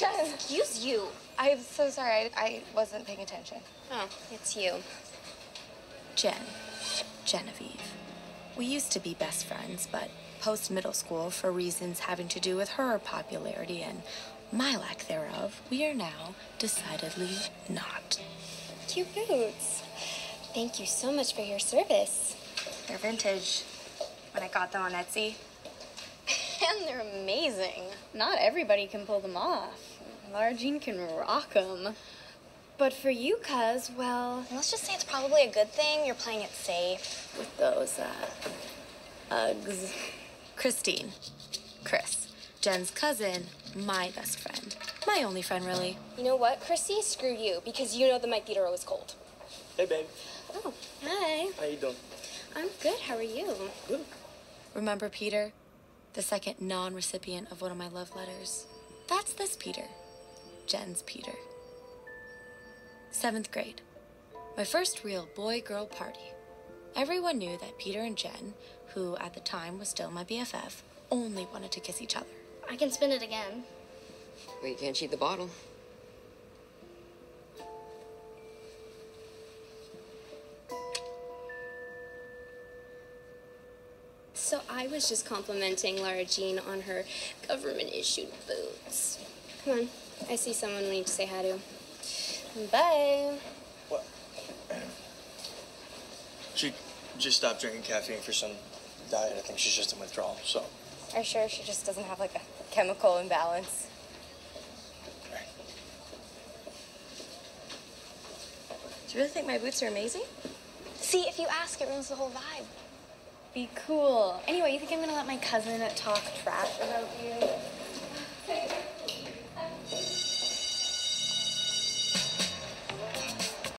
Excuse you. I'm so sorry. I, I wasn't paying attention. Oh, it's you. Jen. Genevieve. We used to be best friends, but post middle school, for reasons having to do with her popularity and my lack thereof, we are now decidedly not. Cute boots. Thank you so much for your service. They're vintage. When I got them on Etsy. And they're amazing. Not everybody can pull them off. Lara Jean can rock them. But for you, cuz, well, Let's just say it's probably a good thing you're playing it safe. With those, uh, Uggs. Christine. Chris. Jen's cousin, my best friend. My only friend, really. You know what, Chrissy? Screw you, because you know the Mike Theater was cold. Hey, babe. oh, hi. How you doing? I'm good. How are you? Good. Remember Peter? The second non recipient of one of my love letters? That's this Peter. Jen's Peter. Seventh grade. My first real boy girl party. Everyone knew that Peter and Jen, who at the time was still my BFF, only wanted to kiss each other. I can spin it again. Well, you can't cheat the bottle. So I was just complimenting Lara Jean on her government issued boots. Come on. I see someone we need to say hi to. Bye. What? She just stopped drinking caffeine for some diet. I think she's just in withdrawal, so. Are you sure she just doesn't have like a chemical imbalance? Do you really think my boots are amazing? See, if you ask, it ruins the whole vibe. Be cool. Anyway, you think I'm gonna let my cousin talk trash about you?